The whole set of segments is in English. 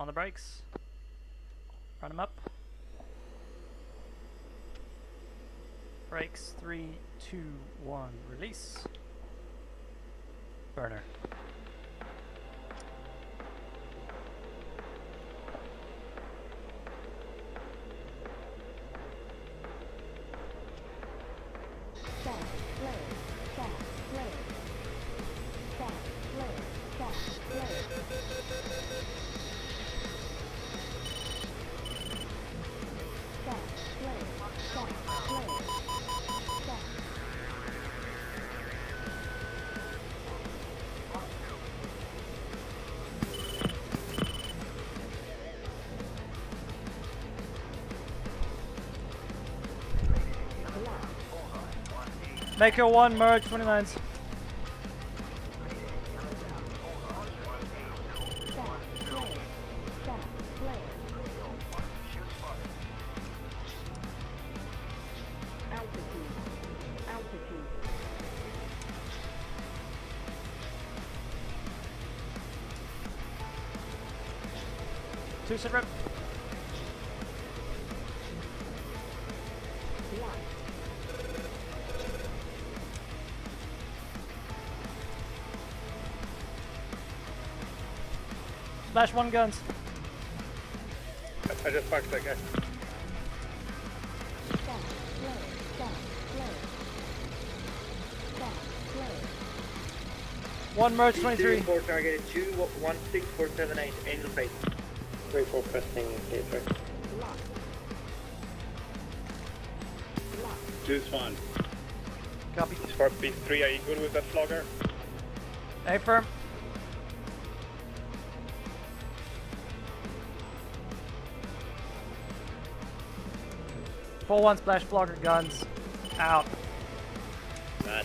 On the brakes. Run them up. Brakes. Three, two, one. Release. Burner. Make your one merge 29s. Two sit rep. Light. One guns. I just fucked that guy. One merge 23. Four target two one six four seven eight Angel Face before pressing it, right? Juice 1. Copy. Spark B3, are you good with that flogger? A firm. Full one splash flogger guns. Out. Not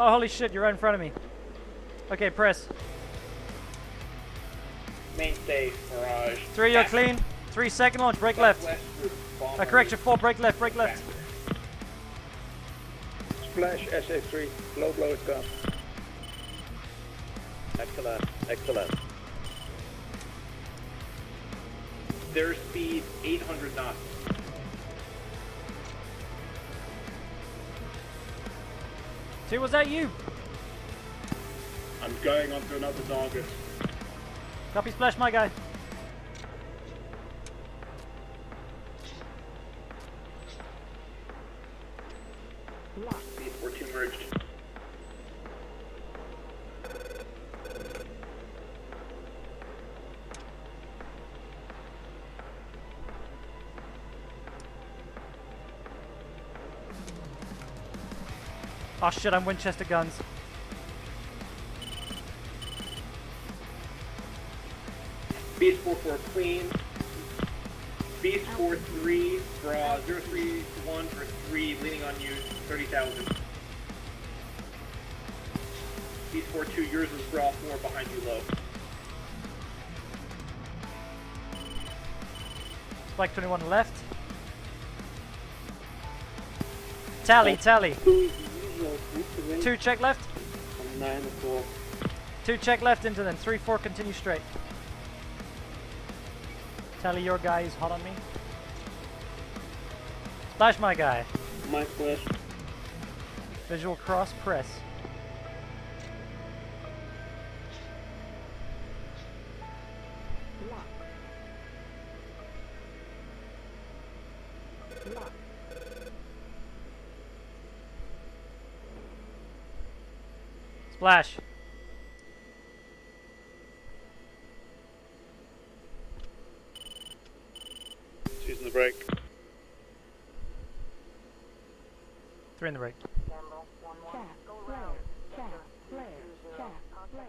Oh, holy shit, you're right in front of me. Okay, press. Mainstay, Mirage. Three, you're clean. Three, second launch, break left. I uh, correct you, four, break left, break left. Splash SA3, low blow is gone. Excellent. Excellent. Their speed 800 knots. Two, was that you? I'm going on to another target. Copy splash, my guy. Lock. Speed 14 merged. Oh shit, I'm Winchester guns. Beast 4-4 clean. Beast 4-3 for uh, 031 for 3 leaning on you, 30,000. Beast 4-2, yours is bra 4 behind you low. Spike 21 left. Tally, tally. Two check left. 9 4. Two check left into them. Three, four, continue straight. Tally, your guy is hot on me. Splash my guy. My flash. Visual cross press. Lock. Lock. Splash. She's in the break. Three in the break. Jack, Blair, Jack, Blair, Jack, Blair.